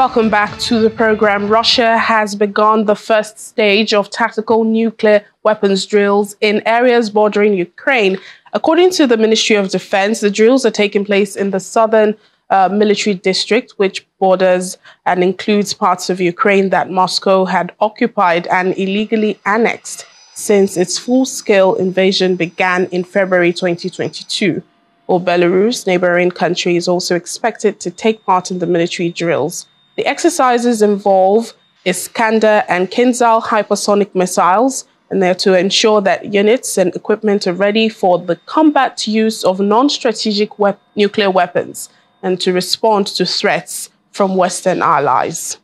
Welcome back to the program. Russia has begun the first stage of tactical nuclear weapons drills in areas bordering Ukraine. According to the Ministry of Defense, the drills are taking place in the southern uh, military district, which borders and includes parts of Ukraine that Moscow had occupied and illegally annexed since its full scale invasion began in February 2022. Or Belarus, neighboring country, is also expected to take part in the military drills. The exercises involve Iskander and Kinzhal hypersonic missiles, and they're to ensure that units and equipment are ready for the combat use of non-strategic wep nuclear weapons and to respond to threats from Western allies.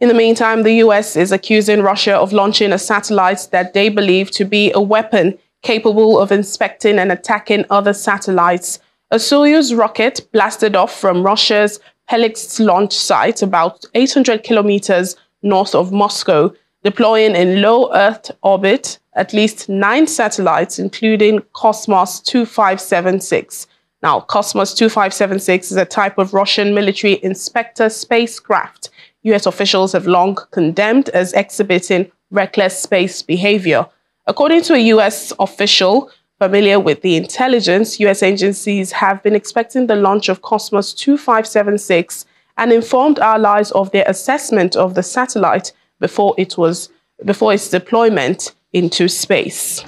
In the meantime, the US is accusing Russia of launching a satellite that they believe to be a weapon capable of inspecting and attacking other satellites. A Soyuz rocket blasted off from Russia's Plesetsk launch site about 800 kilometers north of Moscow, deploying in low Earth orbit at least nine satellites, including Cosmos 2576. Now, Cosmos 2576 is a type of Russian military inspector spacecraft. US officials have long condemned as exhibiting reckless space behavior. According to a US official, familiar with the intelligence, U.S. agencies have been expecting the launch of Cosmos 2576 and informed allies of their assessment of the satellite before it was before its deployment into space.